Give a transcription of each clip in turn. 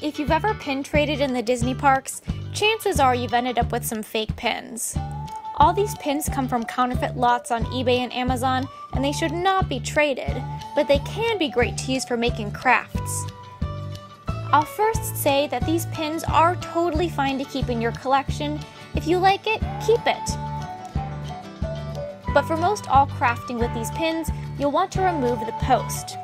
If you've ever pin traded in the Disney parks, chances are you've ended up with some fake pins. All these pins come from counterfeit lots on eBay and Amazon, and they should not be traded, but they can be great to use for making crafts. I'll first say that these pins are totally fine to keep in your collection. If you like it, keep it. But for most all crafting with these pins, you'll want to remove the post.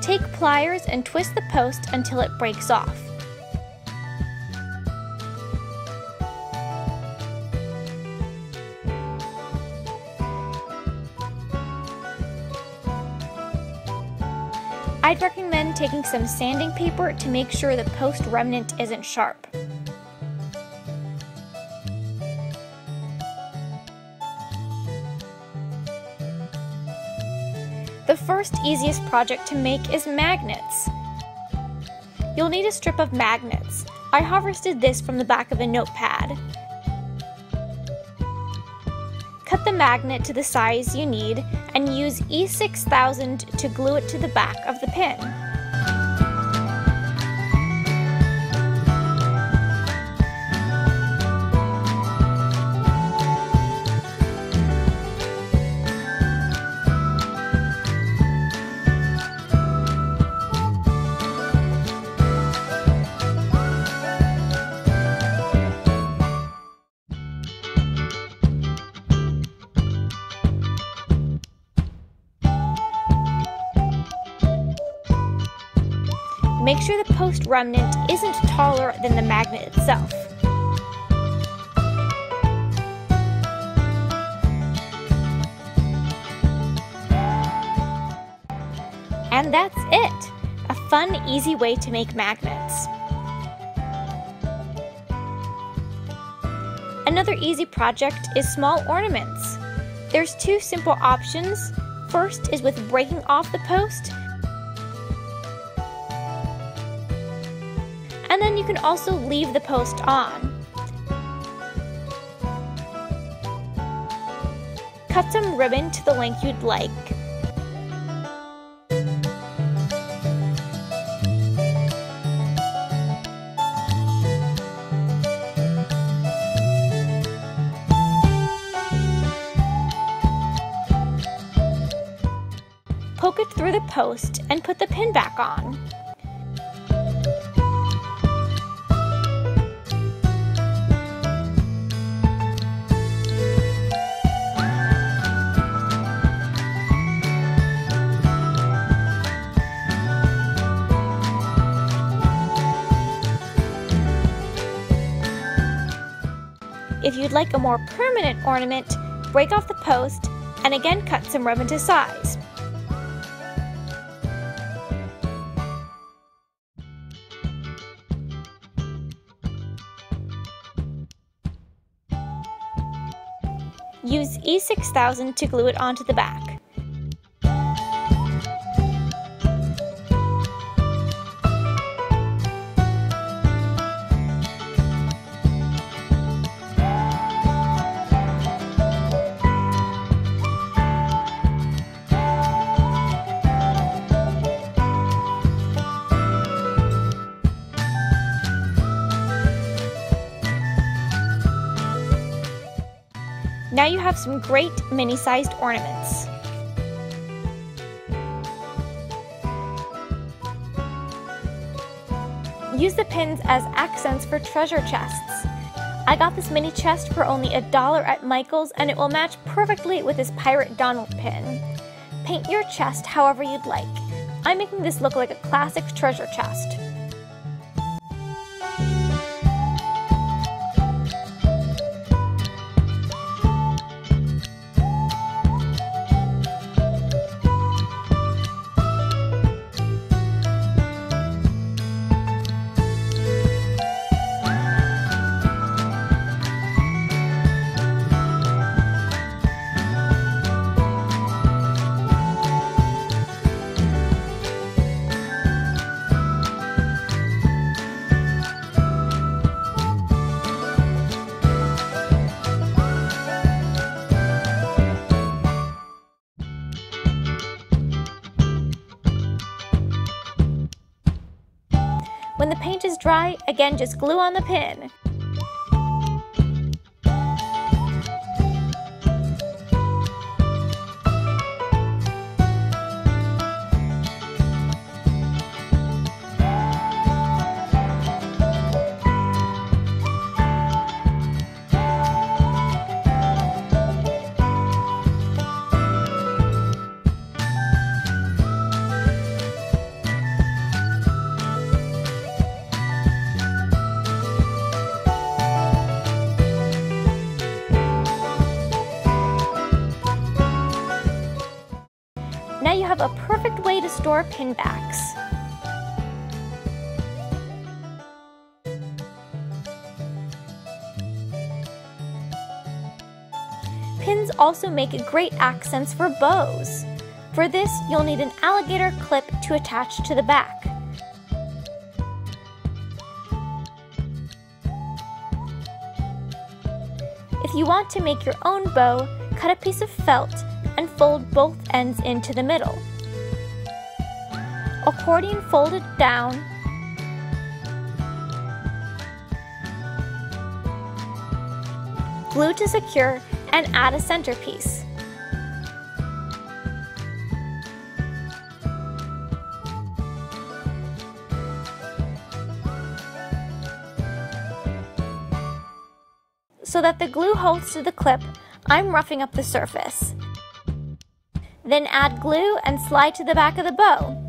Take pliers and twist the post until it breaks off. I'd recommend taking some sanding paper to make sure the post remnant isn't sharp. The first easiest project to make is magnets. You'll need a strip of magnets. I harvested this from the back of a notepad. Cut the magnet to the size you need and use E6000 to glue it to the back of the pin. Make sure the post remnant isn't taller than the magnet itself. And that's it! A fun, easy way to make magnets. Another easy project is small ornaments. There's two simple options. First is with breaking off the post and then you can also leave the post on. Cut some ribbon to the length you'd like. Poke it through the post and put the pin back on. If you'd like a more permanent ornament, break off the post and again cut some ribbon to size. Use E6000 to glue it onto the back. Now you have some great mini-sized ornaments. Use the pins as accents for treasure chests. I got this mini chest for only a dollar at Michael's and it will match perfectly with this Pirate Donald pin. Paint your chest however you'd like. I'm making this look like a classic treasure chest. When the paint is dry, again just glue on the pin. A perfect way to store pin backs. Pins also make great accents for bows. For this, you'll need an alligator clip to attach to the back. If you want to make your own bow, cut a piece of felt and fold both ends into the middle. Accordion folded down glue to secure and add a centerpiece. So that the glue holds to the clip, I'm roughing up the surface. Then add glue and slide to the back of the bow.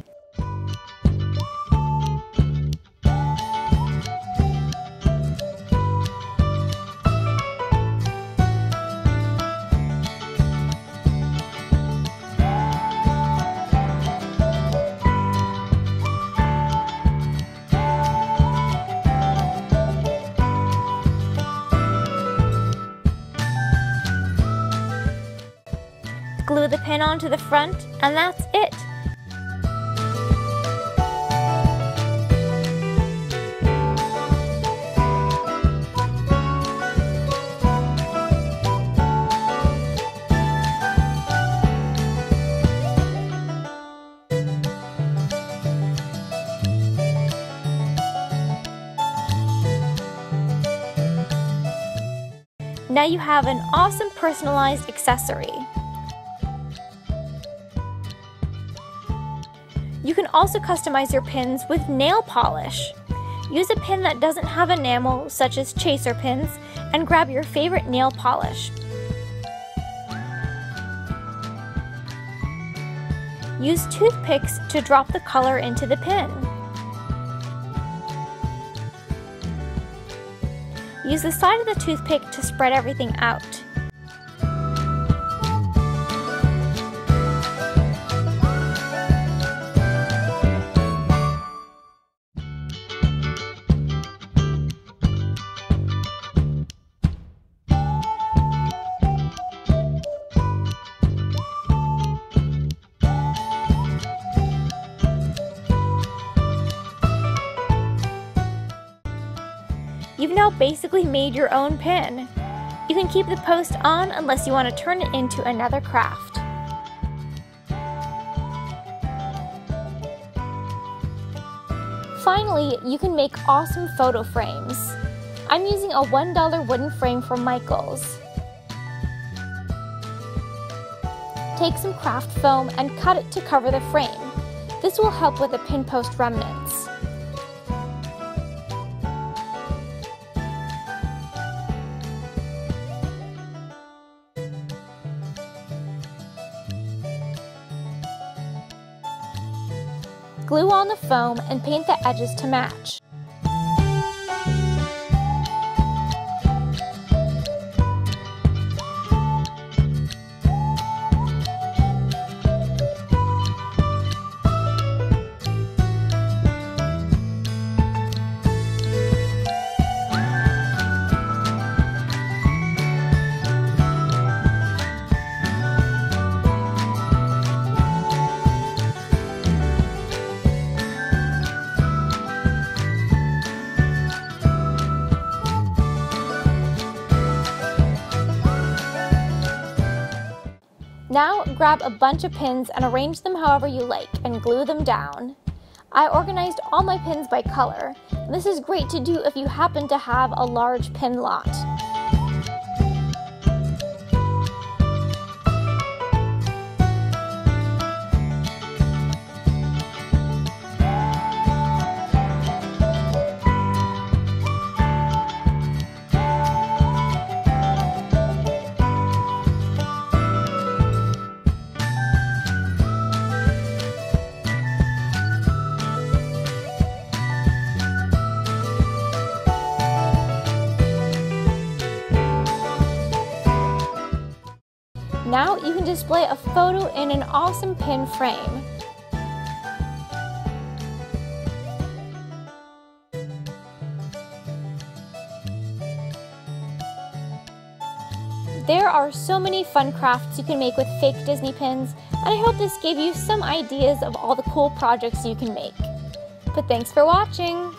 Pin onto the front, and that's it. Now you have an awesome personalized accessory. Can also customize your pins with nail polish. Use a pin that doesn't have enamel, such as chaser pins, and grab your favorite nail polish. Use toothpicks to drop the color into the pin. Use the side of the toothpick to spread everything out. You've now basically made your own pin. You can keep the post on unless you want to turn it into another craft. Finally, you can make awesome photo frames. I'm using a $1 wooden frame from Michaels. Take some craft foam and cut it to cover the frame. This will help with the pin post remnants. Glue on the foam and paint the edges to match. Grab a bunch of pins and arrange them however you like and glue them down. I organized all my pins by color. This is great to do if you happen to have a large pin lot. Now you can display a photo in an awesome pin frame. There are so many fun crafts you can make with fake Disney pins, and I hope this gave you some ideas of all the cool projects you can make. But thanks for watching!